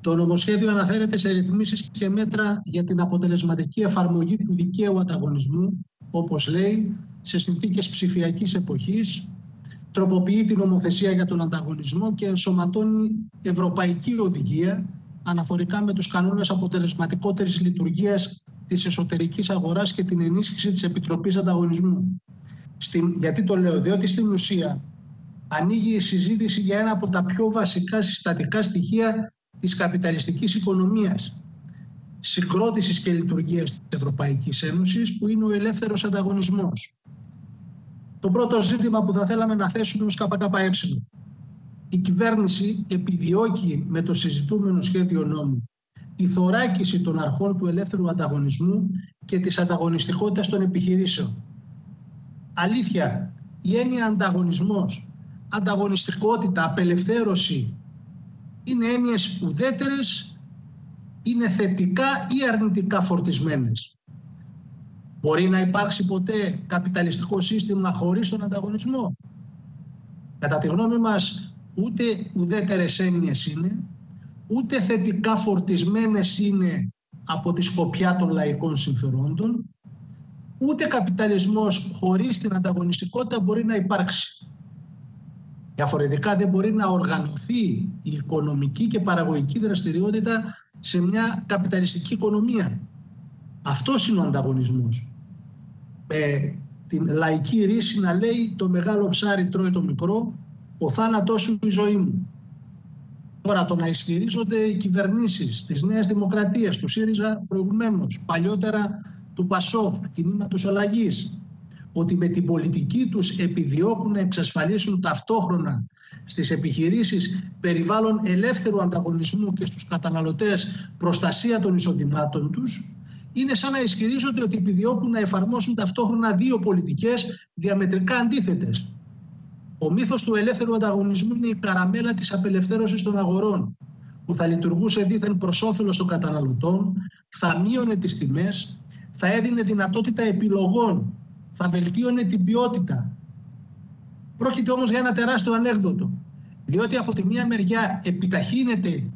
Το νομοσχέδιο αναφέρεται σε ρυθμίσεις και μέτρα για την αποτελεσματική εφαρμογή του δικαίου ανταγωνισμού, όπως λέει, σε συνθήκες ψηφιακής εποχής, τροποποιεί την νομοθεσία για τον ανταγωνισμό και ενσωματώνει ευρωπαϊκή οδηγία αναφορικά με τους κανόνες αποτελεσματικότερης λειτουργίας της εσωτερικής αγοράς και την ενίσχυση της Επιτροπής Ανταγωνισμού. Στην, γιατί το λέω, διότι στην ουσία ανοίγει η συζήτηση για ένα από τα πιο βασικά συστατικά στοιχεία της καπιταλιστικής οικονομίας συγκρότησης και λειτουργίας της Ευρωπαϊκής Ένωσης που είναι ο ελεύθερος ανταγωνισμός. Το πρώτο ζήτημα που θα θέλαμε να θέσουμε ως ΚΚΕ. Η κυβέρνηση επιδιώκει με το συζητούμενο σχέδιο νόμου τη θωράκιση των αρχών του ελεύθερου ανταγωνισμού και της ανταγωνιστικότητας των επιχειρήσεων. Αλήθεια, η έννοια ανταγωνισμός, ανταγωνιστικότητα, απελευθέρωση είναι έννοιες ουδέτερες, είναι θετικά ή αρνητικά φορτισμένες. Μπορεί να υπάρξει ποτέ καπιταλιστικό σύστημα χωρίς τον ανταγωνισμό; Κατά τη γνώμη μας, ούτε ουδέτερες έννοιες είναι, ούτε θετικά φορτισμένες είναι από τη σκοπιά των λαϊκών συμφερόντων, ούτε καπιταλισμός χωρίς την ανταγωνιστικότητα μπορεί να υπάρξει. Διαφορετικά δεν μπορεί να οργανωθεί η οικονομική και παραγωγική δραστηριότητα σε μια καπιταλιστική οικονομία. Αυτός είναι ο ανταγωνισμός. Με την λαϊκή ρίση να λέει το μεγάλο ψάρι τρώει το μικρό, ο θάνατός σου η ζωή μου. Τώρα το να ισχυρίζονται οι κυβερνήσεις της Νέας Δημοκρατίας, του ΣΥΡΙΖΑ προηγουμένως, παλιότερα του ΠΑΣΟΚ, του κινήματος αλλαγής, ότι με την πολιτική τους επιδιώκουν να εξασφαλίσουν ταυτόχρονα στις επιχειρήσεις περιβάλλον ελεύθερου ανταγωνισμού και στους καταναλωτές προστασία των εισοδημάτων τους, είναι σαν να ισχυρίζονται ότι επιδιώκουν να εφαρμόσουν ταυτόχρονα δύο πολιτικές διαμετρικά αντίθετες. Ο μύθος του ελεύθερου ανταγωνισμού είναι η καραμέλα της απελευθέρωσης των αγορών, που θα λειτουργούσε δίθεν προς όφελος των καταναλωτών, θα μείωνε τις τιμές, θα έδινε δυνατότητα επιλογών θα βελτίωνε την ποιότητα. Πρόκειται όμως για ένα τεράστιο ανέκδοτο. Διότι από τη μία μεριά επιταχύνεται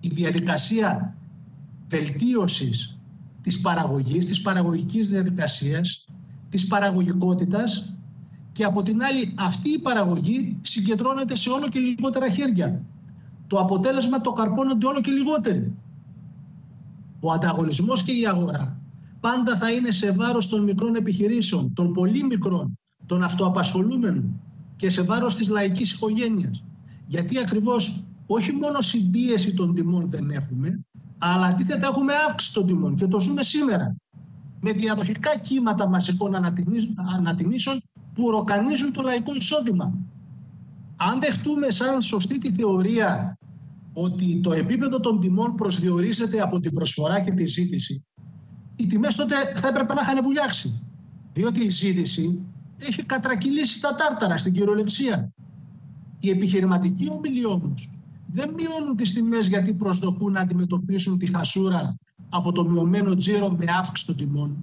η διαδικασία βελτίωσης της παραγωγής, της παραγωγικής διαδικασίας, της παραγωγικότητας και από την άλλη αυτή η παραγωγή συγκεντρώνεται σε όλο και λιγότερα χέρια. Το αποτέλεσμα το καρπώνονται όλο και λιγότεροι. Ο ανταγωνισμός και η αγορά πάντα θα είναι σε βάρος των μικρών επιχειρήσεων, των πολύ μικρών, των αυτοαπασχολούμενων και σε βάρος της λαϊκής οικογένειας. Γιατί ακριβώς όχι μόνο συμπίεση των τιμών δεν έχουμε, αλλά αντίθετα έχουμε αύξηση των τιμών και το ζούμε σήμερα. Με διαδοχικά κύματα μαζικών ανατιμήσεων που ροκανίζουν το λαϊκό εισόδημα. Αν δεχτούμε σαν σωστή τη θεωρία ότι το επίπεδο των τιμών προσδιορίζεται από την προσφορά και τη ζήτηση, οι τιμές τότε θα έπρεπε να είχαν βουλιάξει. Διότι η ζήτηση έχει κατρακυλήσει στα τάρταρα στην κυριολεξία. Οι επιχειρηματικοί ομιλοί όμω δεν μειώνουν τις τιμές γιατί προσδοκούν να αντιμετωπίσουν τη χασούρα από το μειωμένο τζίρο με αύξηση των τιμών.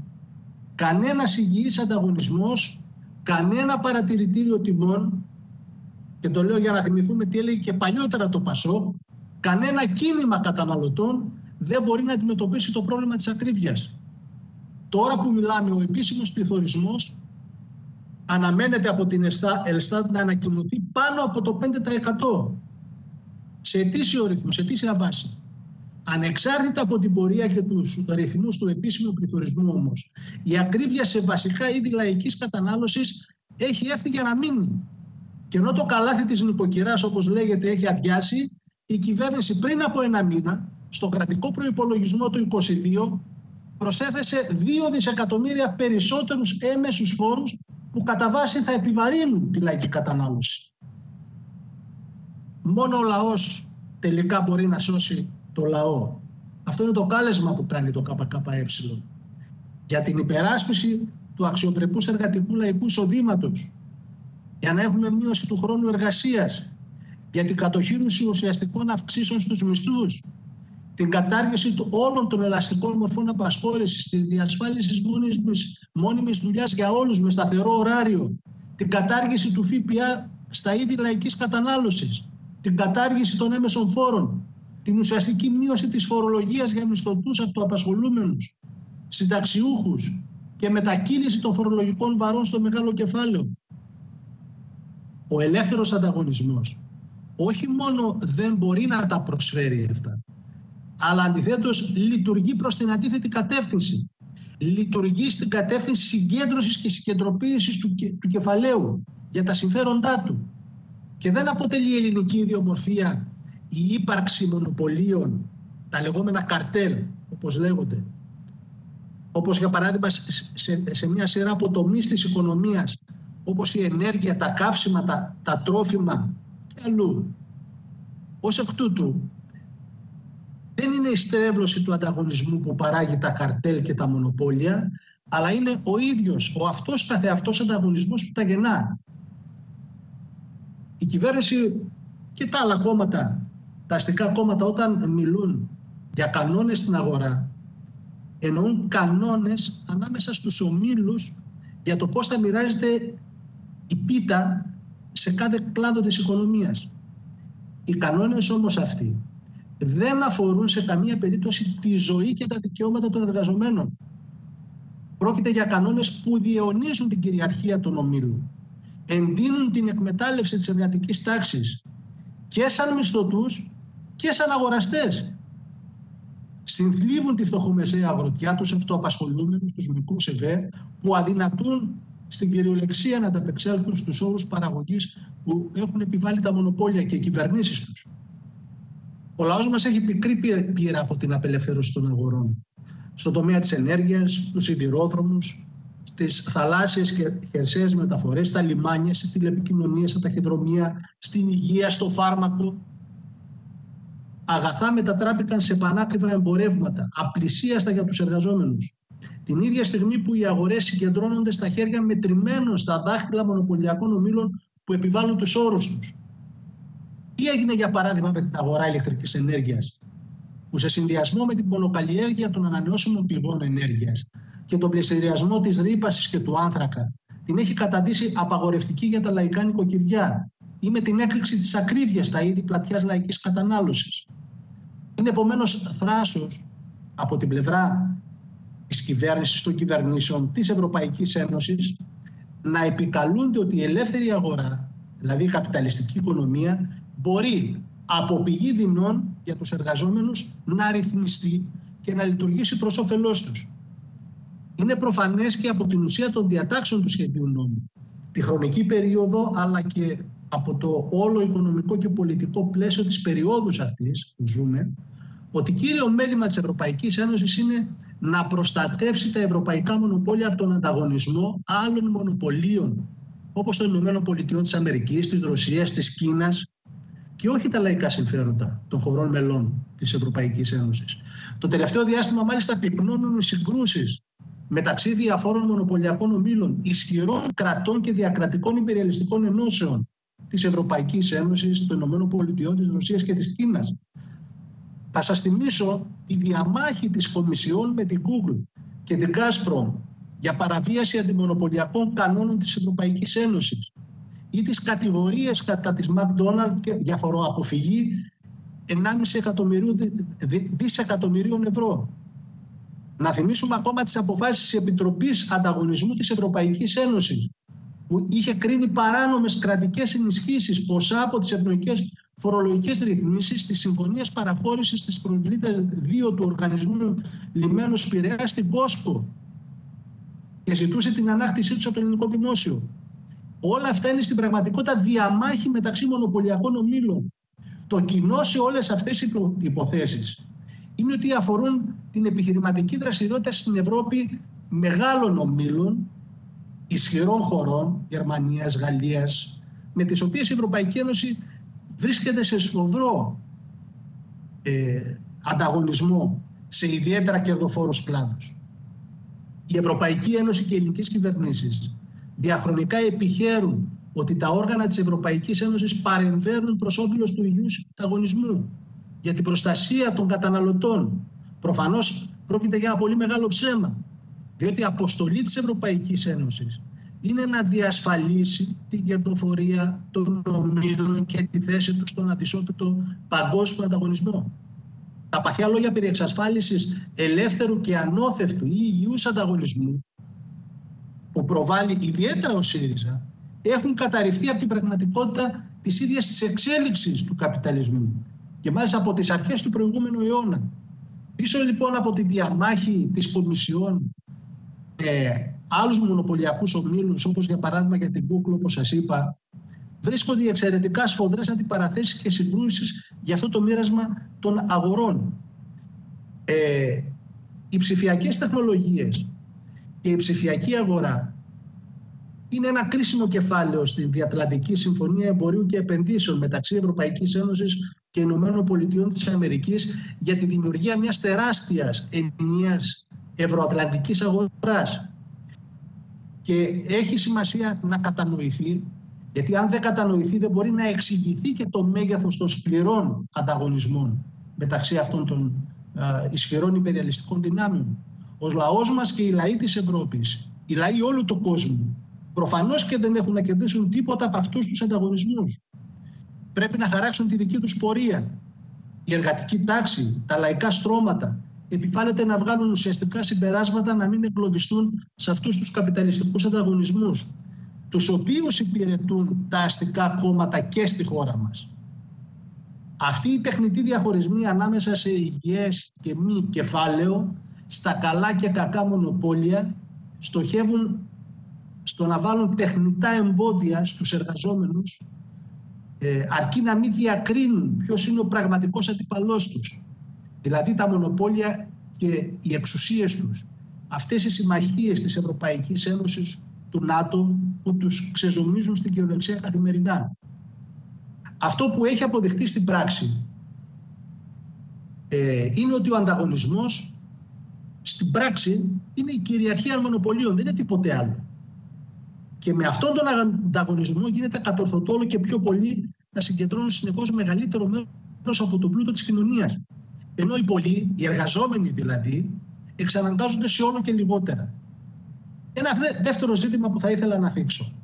Κανένας υγιής ανταγωνισμός, κανένα παρατηρητήριο τιμών, και το λέω για να θυμηθούμε τι έλεγε και παλιότερα το Πασό, κανένα κίνημα καταναλωτών δεν μπορεί να αντιμετωπίσει το πρόβλημα της ακρίβειας. Τώρα που μιλάμε, ο επίσημος πληθωρισμός αναμένεται από την Ελστάτ να ανακοινωθεί πάνω από το 5% σε αιτήσιο ρυθμό, σε αιτήσια βάση. Ανεξάρτητα από την πορεία και τους ρυθμούς του επίσημου πληθωρισμού όμως, η ακρίβεια σε βασικά είδη λαϊκής κατανάλωσης έχει έρθει για να μείνει. Και ενώ το καλάθι της νοικοκυράς, όπως λέγεται, έχει αδειάσει, η κυβέρνηση πριν από ένα μήνα, στο κρατικό προϋπολογισμό του 2022, προσέθεσε 2 δισεκατομμύρια περισσότερους έμεσους φόρους που κατά βάση θα επιβαρύνουν τη λαϊκή κατανάλωση. Μόνο ο λαός τελικά μπορεί να σώσει το λαό. Αυτό είναι το κάλεσμα που κάνει το ΚΚΕ για την υπεράσπιση του αξιοπρεπούς εργατικού λαϊκού εισοδήματος, για να έχουμε μείωση του χρόνου εργασίας, για την κατοχήρωση ουσιαστικών αυξήσεων στους μισθούς, την κατάργηση του όλων των ελαστικών μορφών απασχόλησης, της διασφάλιση μόνιμης δουλειάς για όλους με σταθερό ωράριο, την κατάργηση του ΦΠΑ στα είδη λαϊκής κατανάλωσης, την κατάργηση των έμεσων φόρων, την ουσιαστική μείωση της φορολογίας για μισθωτούς αυτοαπασχολούμενους, συνταξιούχους και μετακίνηση των φορολογικών βαρών στο μεγάλο κεφάλαιο. Ο ελεύθερος ανταγωνισμός όχι μόνο δεν μπορεί να τα προσφέρει αυτά, αλλά αντιθέτως λειτουργεί προς την αντίθετη κατεύθυνση. Λειτουργεί στην κατεύθυνση συγκέντρωσης και συγκεντροποίησης του, του κεφαλαίου για τα συμφέροντά του. Και δεν αποτελεί η ελληνική ιδιομορφία η ύπαρξη μονοπωλίων, τα λεγόμενα καρτέλ, όπως λέγονται, όπως για παράδειγμα σε, σε μια σειρά από τομείς της οικονομίας, όπως η ενέργεια, τα καύσιμα, τα, τα τρόφιμα και αλλού. Ως εκ τούτου, δεν είναι η στρέβλωση του ανταγωνισμού που παράγει τα καρτέλ και τα μονοπόλια, αλλά είναι ο ίδιος, ο αυτός καθεαυτός ανταγωνισμός που τα γεννά. Η κυβέρνηση και τα άλλα κόμματα, τα αστικά κόμματα όταν μιλούν για κανόνες στην αγορά, εννοούν κανόνες ανάμεσα στους ομίλους για το πώς θα μοιράζεται η πίτα σε κάθε κλάδο της οικονομίας. Οι κανόνες όμως αυτοί δεν αφορούν σε καμία περίπτωση τη ζωή και τα δικαιώματα των εργαζομένων. Πρόκειται για κανόνες που διαιωνίζουν την κυριαρχία των ομίλων. Εντείνουν την εκμετάλλευση της εργατικής τάξης και σαν μισθωτούς και σαν αγοραστές. Συνθλίβουν τη φτωχομεσαία αγροτιά, τους αυτοαπασχολούμενους, τους μικρούς ΕΒΕ, που αδυνατούν στην κυριολεξία να ανταπεξέλθουν στους όρους παραγωγής που έχουν επιβάλει τα μονοπόλια και οι κυβερνήσεις τους. Ο λαός μας έχει πικρή πείρα από την απελευθέρωση των αγορών. Στον τομέα της ενέργειας, στους σιδηρόδρομους, στις θαλάσσιες και χερσαίες μεταφορές, στα λιμάνια, στις τηλεπικοινωνίες, στα ταχυδρομεία, στην υγεία, στο φάρμακο. Αγαθά μετατράπηκαν σε πανάκριβα εμπορεύματα, απλησίαστα για τους εργαζόμενους. Την ίδια στιγμή που οι αγορές συγκεντρώνονται στα χέρια μετρημένων στα δάχτυλα μονοπωλιακών ομήλων που επιβάλλουν τους όρους τους. Τι έγινε για παράδειγμα με την αγορά ηλεκτρικής ενέργειας; Που σε συνδυασμό με την μονοκαλλιέργεια των ανανεώσιμων πηγών ενέργειας και τον πλαισιριασμό της ρήπασης και του άνθρακα την έχει καταντήσει απαγορευτική για τα λαϊκά νοικοκυριά ή με την έκρηξη της ακρίβειας στα είδη πλατιάς λαϊκής κατανάλωσης; Είναι επομένως θράσος από την πλευρά της κυβέρνησης, των κυβερνήσεων, της Ευρωπαϊκής Ένωσης να επικαλούνται ότι η ελεύθερη αγορά, δηλαδή η καπιταλιστική οικονομία, μπορεί από πηγή δεινών για τους εργαζόμενους να ρυθμιστεί και να λειτουργήσει προς όφελός τους. Είναι προφανές και από την ουσία των διατάξεων του σχεδίου νόμου. Τη χρονική περίοδο αλλά και από το όλο οικονομικό και πολιτικό πλαίσιο της περίοδου αυτής που ζούμε, ότι κύριο μέλημα της Ευρωπαϊκής Ένωσης είναι να προστατεύσει τα ευρωπαϊκά μονοπόλια από τον ανταγωνισμό άλλων μονοπωλίων, όπως των Ηνωμένων Πολιτειών της Αμερικής, της Ρωσίας, της Κίνας, και όχι τα λαϊκά συμφέροντα των χωρών μελών της Ευρωπαϊκής Ένωσης. Το τελευταίο διάστημα μάλιστα πυκνώνουν οι συγκρούσεις μεταξύ διαφόρων μονοπωλιακών ομήλων, ισχυρών κρατών και διακρατικών υπεριαλιστικών ενώσεων της Ευρωπαϊκής Ένωσης, των Ηνωμένων Πολιτειών, της Ρωσίας και της Κίνας. Θα σας θυμίσω τη διαμάχη της Κομισιόν με την Google και την Gazprom για παραβίαση αντιμονοπολιακών κανόνων της Ευρωπαϊκής Ένωσης ή τις κατηγορίες κατά της McDonald's για φοροαποφυγή 1,5 δισεκατομμυρίων ευρώ. Να θυμίσουμε ακόμα τις αποφάσεις της Επιτροπής Ανταγωνισμού της Ευρωπαϊκής Ένωσης που είχε κρίνει παράνομες κρατικές ενισχύσεις ποσά από τις ευνοϊκές φορολογικές ρυθμίσεις της Συμφωνίας Παραχώρησης της Προβλήτας 2 του Οργανισμού Λιμένου Πειραιά στην Κόσκο και ζητούσε την ανάκτησή τους από το ελληνικό δημόσιο. Όλα αυτά είναι στην πραγματικότητα διαμάχη μεταξύ μονοπωλιακών ομίλων. Το κοινό σε όλες αυτές τις υποθέσεις είναι ότι αφορούν την επιχειρηματική δραστηριότητα στην Ευρώπη μεγάλων ομίλων, ισχυρών χωρών, Γερμανίας, Γαλλίας, με τις οποίες η Ευρωπαϊκή Ένωση βρίσκεται σε σφοδρό ε, ανταγωνισμό σε ιδιαίτερα κερδοφόρους κλάδους. Η Ευρωπαϊκή Ένωση και οι ελληνικές κυβερνήσεις διαχρονικά επιχαίρουν ότι τα όργανα της Ευρωπαϊκής Ένωσης παρεμβαίνουν προς όφελος του υγιούς ανταγωνισμού για την προστασία των καταναλωτών. Προφανώς πρόκειται για ένα πολύ μεγάλο ψέμα, διότι η αποστολή της Ευρωπαϊκής Ένωσης είναι να διασφαλίσει την κερδοφορία των ομίλων και τη θέση τους στον αδυσόπιτο παγκόσμιο ανταγωνισμό. Τα παχιά λόγια περί εξασφάλισης ελεύθερου και ανώθευτου ή υγιούς ανταγωνισμού που προβάλλει ιδιαίτερα ο ΣΥΡΙΖΑ έχουν καταρριφθεί από την πραγματικότητα της ίδιας της εξέλιξης του καπιταλισμού και μάλιστα από τις αρχές του προηγούμενου αιώνα. Πίσω λοιπόν από τη διαμάχη της Κομισιόν ε, άλλους μονοπωλιακούς ομίλους όπως για παράδειγμα για την Google όπως σας είπα βρίσκονται εξαιρετικά σφοδρές αντιπαραθέσεις και συγκρούσεις για αυτό το μοίρασμα των αγορών. Ε, οι ψηφιακές τεχνολογίες και η ψηφιακή αγορά είναι ένα κρίσιμο κεφάλαιο στην Διατλαντική Συμφωνία Εμπορίου και Επενδύσεων μεταξύ Ευρωπαϊκής Ένωσης και Ηνωμένων Πολιτειών της Αμερικής για τη δημιουργία μιας τεράστιας ενιαίας ευρωατλαντικής αγοράς. Και έχει σημασία να κατανοηθεί, γιατί αν δεν κατανοηθεί δεν μπορεί να εξηγηθεί και το μέγεθος των σκληρών ανταγωνισμών μεταξύ αυτών των ισχυρών υπεριαλιστικών δυνάμεων. Ο λαός μας και οι λαοί της Ευρώπης, οι λαοί όλου του κόσμου, προφανώς και δεν έχουν να κερδίσουν τίποτα από αυτούς τους ανταγωνισμούς. Πρέπει να χαράξουν τη δική τους πορεία. Η εργατική τάξη, τα λαϊκά στρώματα, επιβάλλεται να βγάλουν ουσιαστικά συμπεράσματα να μην εγκλωβιστούν σε αυτούς τους καπιταλιστικούς ανταγωνισμούς, τους οποίους υπηρετούν τα αστικά κόμματα και στη χώρα μας. Αυτή η τεχνητή διαχωρισμοί ανάμεσα σε υγιές και μη κεφάλαιο, στα καλά και κακά μονοπόλια, στοχεύουν στο να βάλουν τεχνητά εμπόδια στους εργαζόμενους ε, αρκεί να μην διακρίνουν ποιος είναι ο πραγματικός αντιπαλός τους. Δηλαδή τα μονοπόλια και οι εξουσίες τους. Αυτές οι συμμαχίες της Ευρωπαϊκής Ένωσης του ΝΑΤΟ που τους ξεζομίζουν στην κυριολεξία καθημερινά. Αυτό που έχει αποδειχτεί στην πράξη ε, είναι ότι ο ανταγωνισμός στην πράξη είναι η κυριαρχία μονοπωλίων, δεν είναι τίποτε άλλο. Και με αυτόν τον ανταγωνισμό γίνεται κατορθωτό όλο και πιο πολύ να συγκεντρώνουν συνεχώς μεγαλύτερο μέρος από το πλούτο της κοινωνίας. Ενώ οι πολλοί, οι εργαζόμενοι δηλαδή, εξαναγκάζονται σε όλο και λιγότερα. Ένα δεύτερο ζήτημα που θα ήθελα να θίξω.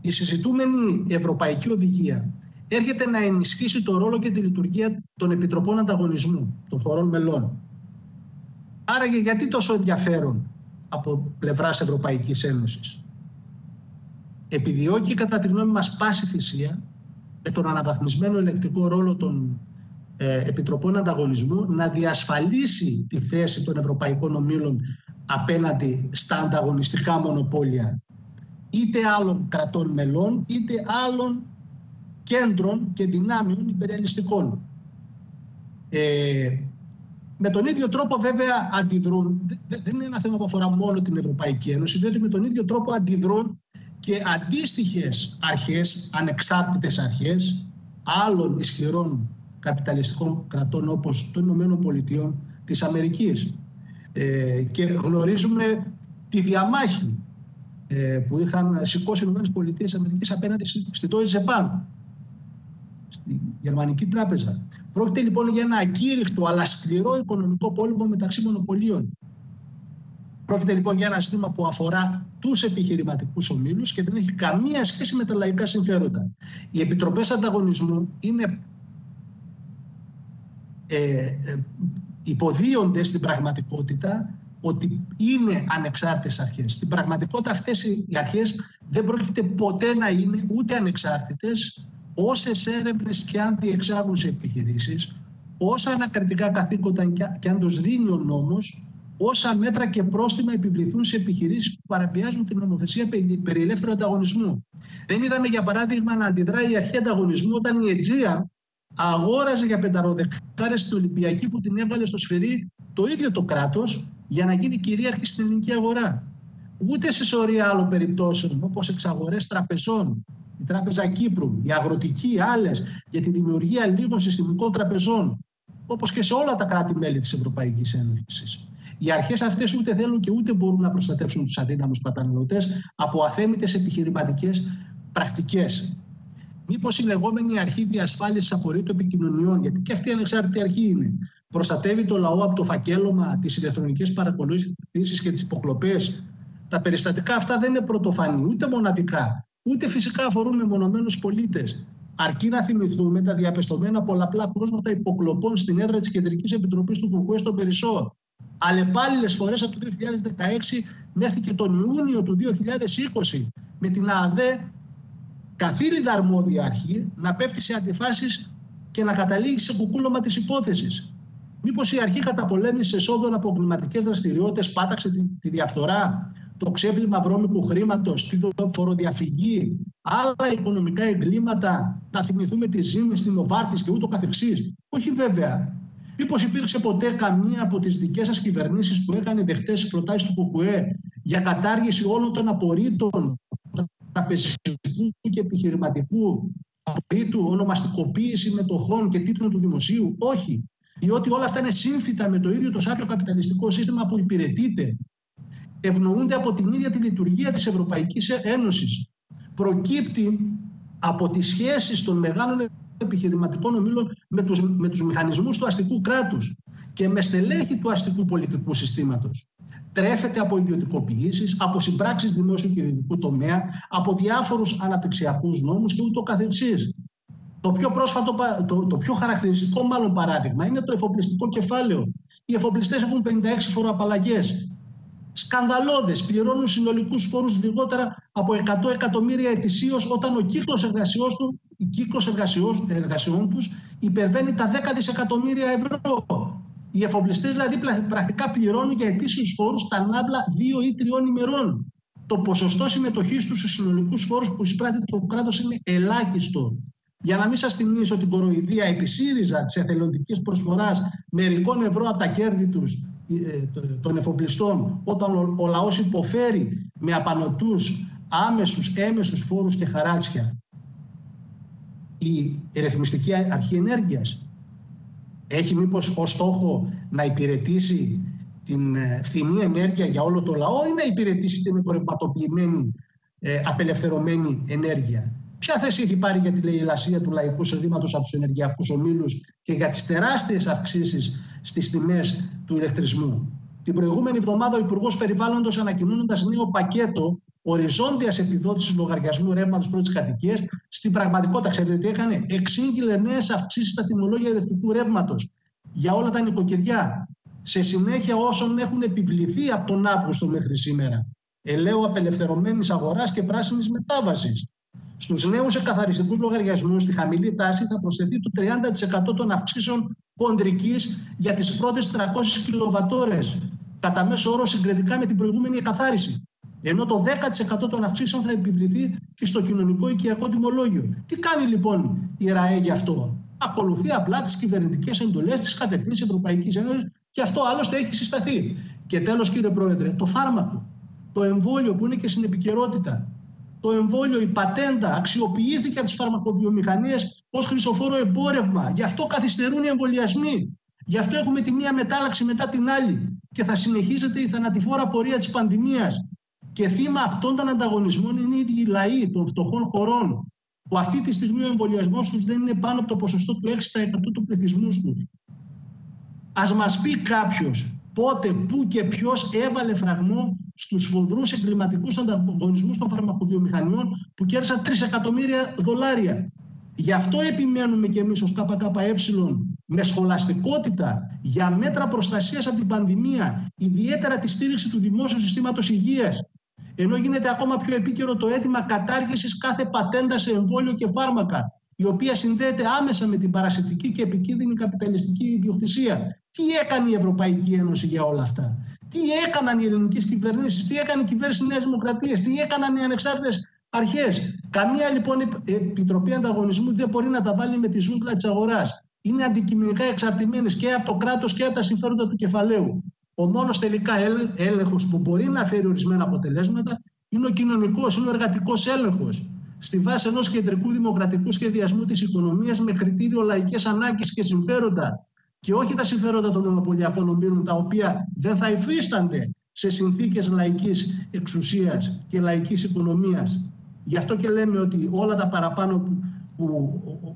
Η συζητούμενη Ευρωπαϊκή Οδηγία έρχεται να ενισχύσει το ρόλο και τη λειτουργία των Επιτροπών Ανταγωνισμού των χωρών μελών. Άρα γιατί τόσο ενδιαφέρον από πλευράς Ευρωπαϊκής Ένωσης; Επιδιώκει κατά τη γνώμη μας πάση θυσία με τον αναβαθμισμένο ελεκτικό ρόλο των ε, Επιτροπών Ανταγωνισμού να διασφαλίσει τη θέση των ευρωπαϊκών ομίλων απέναντι στα ανταγωνιστικά μονοπόλια είτε άλλων κρατών μελών είτε άλλων κέντρων και δυνάμεων υπεριαλιστικών. Ε, με τον ίδιο τρόπο βέβαια αντιδρούν, δεν είναι ένα θέμα που αφορά μόνο την Ευρωπαϊκή Ένωση, διότι με τον ίδιο τρόπο αντιδρούν και αντίστοιχες αρχές, ανεξάρτητες αρχές άλλων ισχυρών καπιταλιστικών κρατών όπως των Ηνωμένων Πολιτειών της Αμερικής. Ε, και γνωρίζουμε τη διαμάχη ε, που είχαν σηκώσει οι Ηνωμένες Πολιτείες Αμερικής απέναντι στη Deutsche Bank, στη Γερμανική Τράπεζα. Πρόκειται λοιπόν για ένα ακήρυχτο αλλά σκληρό οικονομικό πόλεμο μεταξύ μονοπωλίων. Πρόκειται λοιπόν για ένα ζήτημα που αφορά τους επιχειρηματικούς ομίλους και δεν έχει καμία σχέση με τα λαϊκά συμφέροντα. Οι επιτροπές ανταγωνισμού είναι ε, ε, υποδίονται στην πραγματικότητα ότι είναι ανεξάρτητες αρχές. Στην πραγματικότητα αυτές οι αρχές δεν πρόκειται ποτέ να είναι ούτε ανεξάρτητες όσες έρευνες και αν διεξάγουν σε επιχειρήσεις, όσα ανακριτικά καθήκοντα και αν τους δίνει ο νόμος, όσα μέτρα και πρόστιμα επιβληθούν σε επιχειρήσεις που παραβιάζουν την νομοθεσία περί ελεύθερου ανταγωνισμού. Δεν είδαμε, για παράδειγμα, να αντιδράει η αρχή ανταγωνισμού όταν η Αιτζία αγόραζε για πενταροδεκάρες την Ολυμπιακή που την έβαλε στο σφυρί το ίδιο το κράτος για να γίνει κυρίαρχη στην ελληνική αγορά. Ούτε σε σωρία άλλων περιπτώσεων, όπως εξαγορές τραπεζών, η Τράπεζα Κύπρου, η Αγροτική, άλλες, για τη δημιουργία λίγων συστημικών τραπεζών, όπως και σε όλα τα κράτη-μέλη της Ευρωπαϊκής Ένωσης. Οι αρχές αυτές ούτε θέλουν και ούτε μπορούν να προστατεύσουν τους αδύναμους καταναλωτές από αθέμητες επιχειρηματικές πρακτικές. Μήπως η λεγόμενη αρχή διασφάλισης απορρίτου επικοινωνιών, γιατί και αυτή η ανεξάρτητη αρχή είναι, προστατεύει το λαό από το φακέλωμα, τις ηλεκτρονικές παρακολουθήσεις και τις υποκλοπές; Τα περιστατικά αυτά δεν είναι πρωτοφανή, ούτε μοναδικά, ούτε φυσικά αφορούν μεμονωμένους πολίτες. Αρκεί να θυμηθούμε τα διαπεστωμένα πολλαπλά πρόσματα υποκλοπών στην έδρα της Κεντρικής Επιτροπής του Κουκουέ στο Περισσό. Αλλεπάλληλες φορές από το 2016 μέχρι και τον Ιούνιο του 2020 με την ΑΔΕ καθήλυνα αρμόδια αρχή να πέφτει σε αντιφάσεις και να καταλήγει σε κουκούλωμα της υπόθεσης. Μήπως η αρχή καταπολέμηση εσόδων από κλιματικέ δραστηριότητες πάταξε τη, τη διαφθορά, το ξέπλυμα βρώμικου χρήματος, τη φοροδιαφυγή, άλλα οικονομικά εγκλήματα, να θυμηθούμε τι ζήμε στην Οβάρτης και ούτω καθεξής. Όχι βέβαια. Μήπως υπήρξε ποτέ καμία από τις δικές σας κυβερνήσεις που έκανε δεχτές τις προτάσεις του ΚΚΕ για κατάργηση όλων των απορρίτων τραπεζικού και επιχειρηματικού απορρίτου, ονομαστικοποίηση μετοχών και τίτλων του δημοσίου; Όχι. Διότι όλα αυτά είναι σύμφυτα με το ίδιο το σάπιο καπιταλιστικό σύστημα που υπηρετείται. Ευνοούνται από την ίδια τη λειτουργία της Ευρωπαϊκής Ένωσης. Προκύπτει από τις σχέσεις των μεγάλων επιχειρηματικών ομίλων με τους, με τους μηχανισμούς του αστικού κράτους και με στελέχη του αστικού πολιτικού συστήματος. Τρέφεται από ιδιωτικοποιήσεις, από συμπράξεις δημόσιου και ιδιωτικού τομέα, από διάφορους αναπτυξιακούς νόμους και ούτω καθεξής. Το πιο πρόσφατο, το, το πιο χαρακτηριστικό μάλλον παράδειγμα είναι το εφοπλιστικό κεφάλαιο. Οι εφοπλιστές έχουν 56 φοροαπαλλαγές. Σκανδαλώδες, πληρώνουν συνολικούς φόρους λιγότερα από 100 εκατομμύρια ετησίως όταν ο κύκλος εργασιών, του, κύκλος εργασιών, εργασιών τους υπερβαίνει τα 10 δισεκατομμύρια ευρώ. Οι εφοπλιστές δηλαδή πρακτικά πληρώνουν για ετήσιους φόρους τα ναύλα 2 ή 3 ημερών. Το ποσοστό συμμετοχής τους στους συνολικούς φόρους που εισπράττει το κράτος είναι ελάχιστο. Για να μην σας θυμίσω την κοροϊδία επί ΣΥΡΙΖΑ της εθελοντικής προσφοράς μερικών ευρώ από τα κέρδη τους ε, των εφοπλιστών, όταν ο, ο λαός υποφέρει με απανοτούς άμεσους, έμεσους φόρους και χαράτσια. Η ρυθμιστική αρχή ενέργειας έχει μήπως ως στόχο να υπηρετήσει την ε, φθηνή ενέργεια για όλο το λαό ή να υπηρετήσει την εμπορευματοποιημένη ε, απελευθερωμένη ενέργεια. Ποια θέση έχει πάρει για τη λαϊλασία του λαϊκού εισοδήματος από τους ενεργειακούς ομίλους και για τις τεράστιες αυξήσεις στις τιμές του ηλεκτρισμού; Την προηγούμενη εβδομάδα ο Υπουργός Περιβάλλοντος, ανακοινώνοντας νέο πακέτο οριζόντιας επιδότησης λογαριασμού ρεύματο πρώτης κατοικίας, στην πραγματικότητα, ξέρετε τι έκανε, εξήγηλε νέες αυξήσεις στα τιμολόγια ηλεκτρικού ρεύματος για όλα τα νοικοκυριά. Σε συνέχεια όσων έχουν επιβληθεί από τον Αύγουστο μέχρι σήμερα. Ελαίου απελευθερωμένης αγοράς και πράσινης μετάβασης. Στους νέους εκαθαριστικούς λογαριασμούς, στη χαμηλή τάση θα προσθεθεί το 30% των αυξήσεων χοντρική για τις πρώτες 300 κιλοβατόρες, κατά μέσο όρο συγκριτικά με την προηγούμενη εκαθάριση. Ενώ το 10% των αυξήσεων θα επιβληθεί και στο κοινωνικό οικιακό τιμολόγιο. Τι κάνει λοιπόν η ΡΑΕ γι' αυτό; Ακολουθεί απλά τις κυβερνητικές εντολές της κατευθύνσης Ευρωπαϊκής Ένωσης και αυτό άλλωστε έχει συσταθεί. Και τέλος, κύριε Πρόεδρε, το φάρμακο, το εμβόλιο που είναι και στην επικαιρότητα το εμβόλιο, η πατέντα αξιοποιήθηκε από τις φαρμακοβιομηχανίες ως χρυσοφόρο εμπόρευμα. Γι' αυτό καθυστερούν οι εμβολιασμοί. Γι' αυτό έχουμε τη μία μετάλλαξη μετά την άλλη. Και θα συνεχίζεται η θανατηφόρα πορεία της πανδημίας. Και θύμα αυτών των ανταγωνισμών είναι οι ίδιοι λαοί των φτωχών χωρών, που αυτή τη στιγμή ο εμβολιασμός τους δεν είναι πάνω από το ποσοστό του 6% του πληθυσμού τους. Α μας πει κάποιος πότε, πού και ποιος έβαλε φραγμό στους φοβρούς εγκληματικούς ανταγωνισμούς των φαρμακοβιομηχανιών που κέρδισαν 3 εκατομμύρια δολάρια. Γι' αυτό επιμένουμε και εμείς ως ΚΚΕ με σχολαστικότητα για μέτρα προστασίας από την πανδημία, ιδιαίτερα τη στήριξη του δημόσιου συστήματος υγείας. Ενώ γίνεται ακόμα πιο επίκαιρο το αίτημα κατάργησης κάθε πατέντα σε εμβόλιο και φάρμακα, η οποία συνδέεται άμεσα με την παρασιτική και επικίνδυνη καπιταλιστική ιδιοκτησία. Τι έκανε η Ευρωπαϊκή Ένωση για όλα αυτά; Τι έκαναν οι ελληνικές κυβερνήσεις, τι έκανε η κυβέρνηση Νέας Δημοκρατίας, τι έκαναν οι ανεξάρτητες αρχές; Καμία λοιπόν επιτροπή ανταγωνισμού δεν μπορεί να τα βάλει με τη ζούγκλα της αγοράς. Είναι αντικειμενικά εξαρτημένες και από το κράτος και από τα συμφέροντα του κεφαλαίου. Ο μόνος τελικά έλεγχος που μπορεί να φέρει ορισμένα αποτελέσματα είναι ο κοινωνικός, είναι ο εργατικός έλεγχος. Στη βάση ενός κεντρικού δημοκρατικού σχεδιασμού της οικονομίας με κριτήριο λαϊκές ανάγκες και συμφέροντα και όχι τα συμφέροντα των μονοπωλιακών ομίλων τα οποία δεν θα υφίστανται σε συνθήκες λαϊκής εξουσίας και λαϊκής οικονομίας. Γι' αυτό και λέμε ότι όλα τα παραπάνω που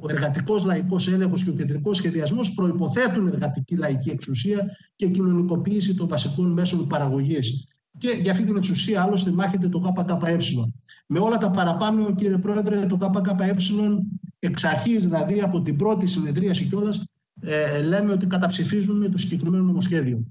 ο εργατικός λαϊκός έλεγχος και ο κεντρικός σχεδιασμός προϋποθέτουν εργατική λαϊκή εξουσία και κοινωνικοποίηση των βασικών μέσων παραγωγής. Και για αυτή την εξουσία άλλωστε μάχεται το ΚΚΕ. Με όλα τα παραπάνω, κύριε Πρόεδρε, το ΚΚΕ εξ αρχής, δηλαδή από την πρώτη συνεδρίαση κιόλας, ε, λέμε ότι καταψηφίζουμε το συγκεκριμένο νομοσχέδιο.